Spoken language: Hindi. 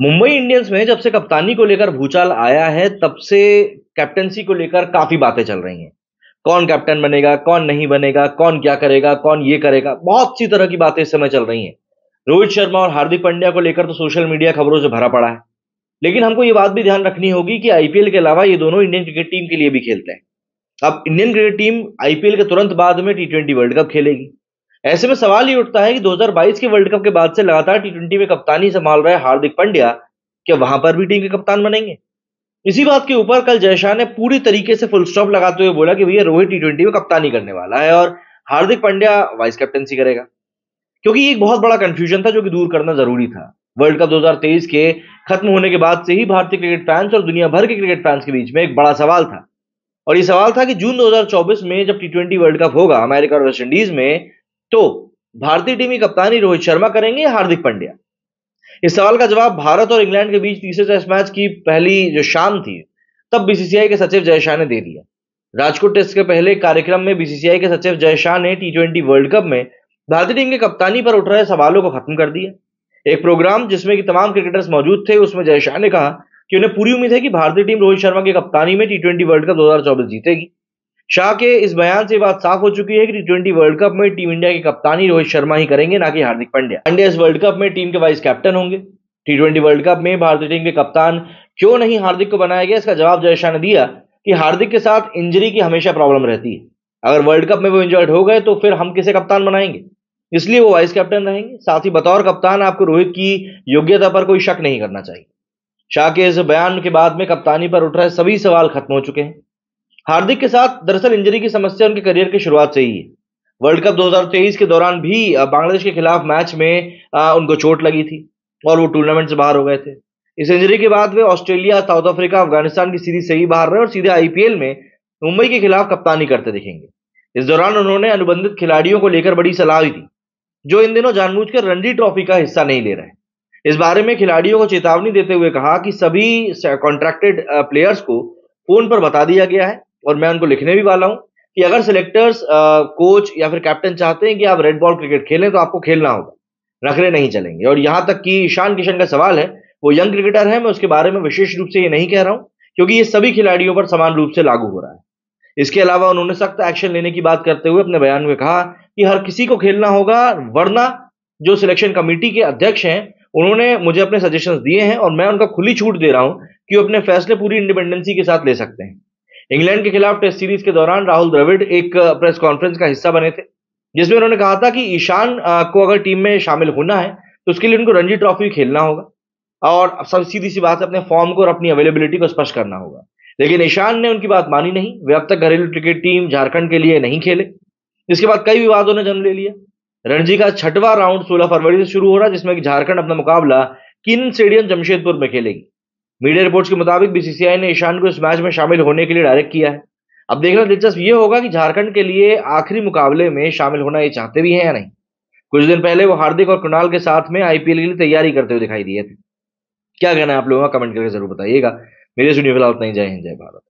मुंबई इंडियंस में जब से कप्तानी को लेकर भूचाल आया है, तब से कैप्टनसी को लेकर काफ़ी बातें चल रही हैं। कौन कैप्टन बनेगा, कौन नहीं बनेगा, कौन क्या करेगा, कौन ये करेगा, बहुत सी तरह की बातें इस समय चल रही हैं। रोहित शर्मा और हार्दिक पांड्या को लेकर तो सोशल मीडिया खबरों से भरा पड़ा है। लेकिन हमको ये बात भी ध्यान रखनी होगी कि आईपीएल के अलावा ये दोनों इंडियन क्रिकेट टीम के लिए भी खेलते हैं। अब इंडियन क्रिकेट टीम आईपीएल के तुरंत बाद में टी वर्ल्ड कप खेलेगी। ऐसे में सवाल ये उठता है कि 2022 के वर्ल्ड कप के बाद से लगातार टी में कप्तानी संभाल रहे हार्दिक पांड्या, क्या वहाँ पर भी टीम के कप्तान बनेंगे? इसी बात के ऊपर कल जयशाह ने पूरी तरीके से फुल स्टॉप लगाते हुए बोला कि भैया रोहित टी में कप्तानी करने वाला है और हार्दिक पांड्या वाइस कैप्टनसी करेगा। क्योंकि एक बहुत बड़ा कंफ्यूजन था जो कि दूर करना ज़रूरी था। वर्ल्ड कप 2023 के खत्म होने के बाद से ही भारतीय क्रिकेट फैंस और दुनिया भर के क्रिकेट फैंस के बीच में एक बड़ा सवाल था। और ये सवाल था कि जून 2024 में जब टी वर्ल्ड कप होगा, अमेरिका और वेस्ट इंडीज में तो भारतीय टीम की कप्तानी रोहित शर्मा करेंगे हार्दिक पांड्या। इस सवाल का जवाब भारत और इंग्लैंड के बीच तीसरे टेस्ट मैच की पहली जो शाम थी, तब बीसीसीआई के सचिव जय शाह ने दे दिया। राजकोट टेस्ट के पहले कार्यक्रम में बीसीसीआई के सचिव जय शाह ने टी वर्ल्ड कप में भारतीय टीम की कप्तानी पर उठ रहे सवालों को खत्म कर दिया। एक प्रोग्राम जिसमें कि तमाम क्रिकेटर्स मौजूद थे, उसमें जय शाह ने कहा कि उन्हें पूरी उम्मीद है कि भारतीय टीम रोहित शर्मा की कप्तानी में टी वर्ल्ड कप 2024 जीतेगी। शाह के इस बयान से बात साफ़ हो चुकी है कि टी वर्ल्ड कप में टीम इंडिया की कप्तानी रोहित शर्मा ही करेंगे, ना कि हार्दिक पांड्या। पांड्या इस वर्ल्ड कप में टीम के वाइस कैप्टन होंगे। टी ट्वेंटी वर्ल्ड कप में भारतीय टीम के कप्तान क्यों नहीं हार्दिक को बनाया गया? इसका जवाब जय शाह ने दिया कि हार्दिक के साथ इंजरी की हमेशा प्रॉब्लम रहती है। अगर वर्ल्ड कप में वो इंजर्ड हो गए तो फिर हम किसे कप्तान बनाएँगे? इसलिए वो वाइस कैप्टन रहेंगे। साथ ही बतौर कप्तान आपको रोहित की योग्यता पर कोई शक नहीं करना चाहिए। शाह के इस बयान के बाद में कप्तानी पर उठ रहे सभी सवाल खत्म हो चुके हैं। हार्दिक के साथ दरअसल इंजरी की समस्या उनके करियर की शुरुआत से ही है। वर्ल्ड कप 2023 के दौरान भी बांग्लादेश के खिलाफ मैच में उनको चोट लगी थी और वो टूर्नामेंट से बाहर हो गए थे। इस इंजरी के बाद वे ऑस्ट्रेलिया, साउथ अफ्रीका, अफ़गानिस्तान की सीरीज़ से ही बाहर रहे और सीधे आईपीएल में मुंबई के खिलाफ कप्तानी करते दिखेंगे। इस दौरान उन्होंने अनुबंधित खिलाड़ियों को लेकर बड़ी सलाह दी, जो इन दिनों जानबूझकर रणजी ट्रॉफी का हिस्सा नहीं ले रहे इस बारे में खिलाड़ियों को चेतावनी देते हुए कहा कि सभी कॉन्ट्रैक्टेड प्लेयर्स को फ़ोन पर बता दिया गया है और मैं उनको लिखने भी वाला हूँ कि अगर सिलेक्टर्स कोच या फिर कैप्टन चाहते हैं कि आप रेड बॉल क्रिकेट खेलें तो आपको खेलना होगा। रखने नहीं चलेंगे। और यहाँ तक कि ईशान किशन का सवाल है, वो यंग क्रिकेटर है, मैं उसके बारे में विशेष रूप से ये नहीं कह रहा हूँ, क्योंकि ये सभी खिलाड़ियों पर समान रूप से लागू हो रहा है। इसके अलावा उन्होंने सख्त एक्शन लेने की बात करते हुए अपने बयान में कहा कि हर किसी को खेलना होगा, वरना जो सिलेक्शन कमेटी के अध्यक्ष हैं, उन्होंने मुझे अपने सजेशंस दिए हैं और मैं उनका खुली छूट दे रहा हूँ कि वो अपने फैसले पूरी इंडिपेंडेंसी के साथ ले सकते हैं। इंग्लैंड के खिलाफ टेस्ट सीरीज़ के दौरान राहुल द्रविड़ एक प्रेस कॉन्फ्रेंस का हिस्सा बने थे, जिसमें उन्होंने कहा था कि ईशान को अगर टीम में शामिल होना है तो उसके लिए उनको रणजी ट्रॉफी खेलना होगा, और सब सीधी सी बात है, अपने फॉर्म को और अपनी अवेलेबिलिटी को स्पष्ट करना होगा। लेकिन ईशान ने उनकी बात मानी नहीं, वे अब तक घरेलू क्रिकेट टीम झारखंड के लिए नहीं खेले। इसके बाद कई विवादों ने जन्म ले लिया। रणजी का छठवां राउंड 16 फरवरी से शुरू हो रहा है, जिसमें झारखंड अपना मुकाबला किन स्टेडियम जमशेदपुर में खेलेगी। मीडिया रिपोर्ट्स के मुताबिक बीसीसीआई ने ईशान को इस मैच में शामिल होने के लिए डायरेक्ट किया है। अब देखना दिलचस्प ये होगा कि झारखंड के लिए आखिरी मुकाबले में शामिल होना ये चाहते भी हैं या नहीं। कुछ दिन पहले वो हार्दिक और कुणाल के साथ में आईपीएल के लिए तैयारी करते हुए दिखाई दिए थे। क्या कहना है आप लोगों का? कमेंट करके ज़रूर बताइएगा। मेरे सुनिए फ़िलहाल उतना ही। जय हिंद, जय भारत।